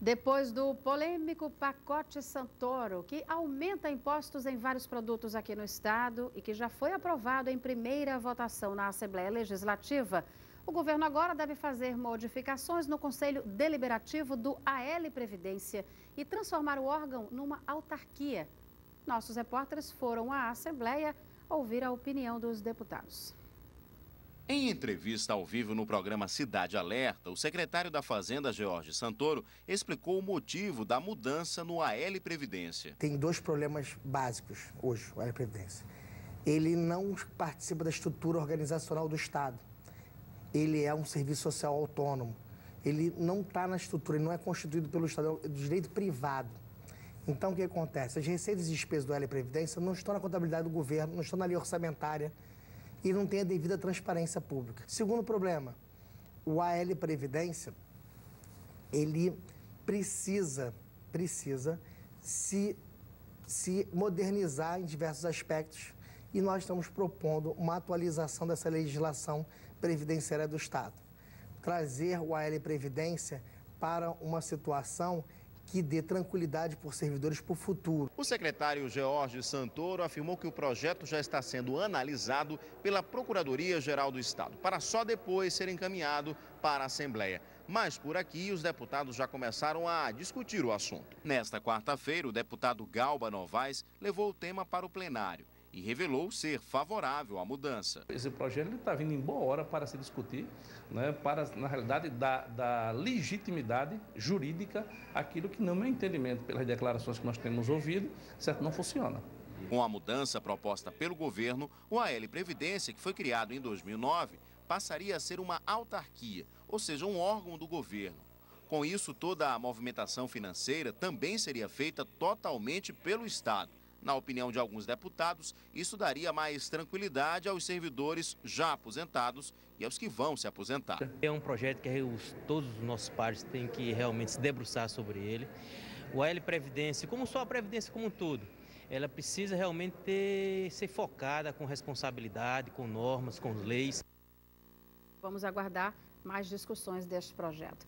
Depois do polêmico pacote Santoro, que aumenta impostos em vários produtos aqui no estado e que já foi aprovado em primeira votação na Assembleia Legislativa, o governo agora deve fazer modificações no Conselho Deliberativo do AL Previdência e transformar o órgão numa autarquia. Nossos repórteres foram à Assembleia ouvir a opinião dos deputados. Em entrevista ao vivo no programa Cidade Alerta, o secretário da Fazenda, Jorge Santoro, explicou o motivo da mudança no AL Previdência. Tem dois problemas básicos hoje, o AL Previdência. Ele não participa da estrutura organizacional do Estado. Ele é um serviço social autônomo. Ele não está na estrutura, ele não é constituído pelo Estado, é do direito privado. Então, o que acontece? As receitas e despesas do AL Previdência não estão na contabilidade do governo, não estão na lei orçamentária e não tem a devida transparência pública. Segundo problema, o AL Previdência, ele precisa, precisa se, se modernizar em diversos aspectos e nós estamos propondo uma atualização dessa legislação previdenciária do Estado. Trazer o AL Previdência para uma situação que dê tranquilidade por servidores para o futuro. O secretário George Santoro afirmou que o projeto já está sendo analisado pela Procuradoria-Geral do Estado, para só depois ser encaminhado para a Assembleia. Mas por aqui, os deputados já começaram a discutir o assunto. Nesta quarta-feira, o deputado Galba Novaes levou o tema para o plenário e revelou ser favorável à mudança. Esse projeto está vindo em boa hora para se discutir, né, para, na realidade, dar, dar legitimidade jurídica àquilo que, no meu entendimento, pelas declarações que nós temos ouvido, certo, não funciona. Com a mudança proposta pelo governo, o AL Previdência, que foi criado em 2009, passaria a ser uma autarquia, ou seja, um órgão do governo. Com isso, toda a movimentação financeira também seria feita totalmente pelo Estado. Na opinião de alguns deputados, isso daria mais tranquilidade aos servidores já aposentados e aos que vão se aposentar. É um projeto que os, todos os nossos pares têm que realmente se debruçar sobre ele. O AL Previdência, como só a Previdência como um todo, ela precisa realmente ter, ser focada com responsabilidade, com normas, com leis. Vamos aguardar mais discussões deste projeto.